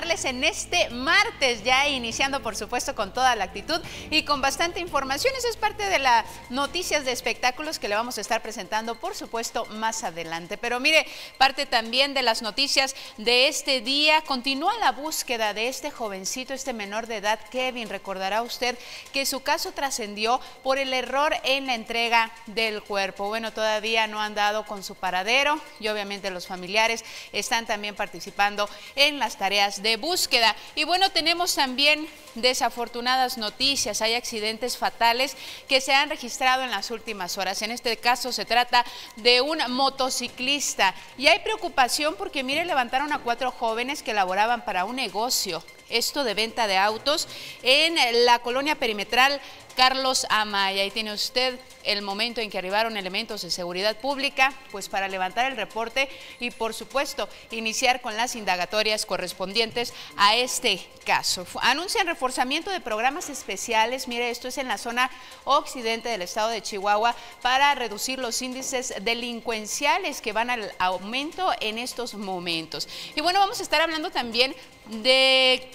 en este martes, ya iniciando por supuesto con toda la actitud y con bastante información. Esa es parte de las noticias de espectáculos que le vamos a estar presentando por supuesto más adelante. Pero mire, parte también de las noticias de este día, continúa la búsqueda de este jovencito, este menor de edad, Kevin. Recordará usted que su caso trascendió por el error en la entrega del cuerpo. Bueno, todavía no han dado con su paradero y obviamente los familiares están también participando en las tareas de búsqueda. Y bueno, tenemos también desafortunadas noticias. Hay accidentes fatales que se han registrado en las últimas horas. En este caso se trata de un motociclista. Y hay preocupación porque, mire, levantaron a cuatro jóvenes que laboraban para un negocio esto de venta de autos en la colonia perimetral Carlos Amaya. Ahí tiene usted el momento en que arribaron elementos de seguridad pública, pues para levantar el reporte y por supuesto iniciar con las indagatorias correspondientes a este caso. Anuncian reforzamiento de programas especiales, mire, esto es en la zona occidente del estado de Chihuahua para reducir los índices delincuenciales que van al aumento en estos momentos. Y bueno, vamos a estar hablando también de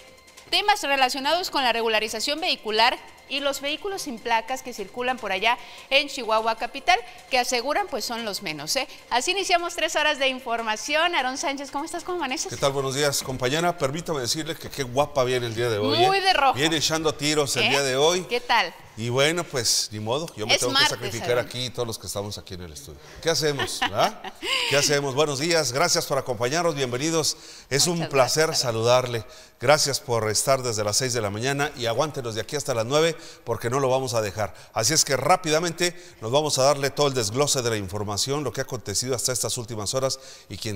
temas relacionados con la regularización vehicular y los vehículos sin placas que circulan por allá en Chihuahua capital, que aseguran pues son los menos. ¿eh? Así iniciamos tres horas de información. Aarón Sánchez, ¿cómo estás? ¿Cómo amaneces? ¿Qué tal? Buenos días, compañera. Permítame decirle que qué guapa viene el día de hoy. Muy ¿eh? de rojo. Viene echando tiros el ¿Eh? día de hoy. ¿Qué tal? Y bueno, pues ni modo, yo me tengo que sacrificar aquí todos los que estamos aquí en el estudio. ¿Qué hacemos? ¿Qué hacemos? Buenos días, gracias por acompañarnos, bienvenidos. Es un placer saludarle. Gracias por estar desde las 6 de la mañana y aguántenos de aquí hasta las 9 porque no lo vamos a dejar. Así es que rápidamente nos vamos a darle todo el desglose de la información, lo que ha acontecido hasta estas últimas horas y quien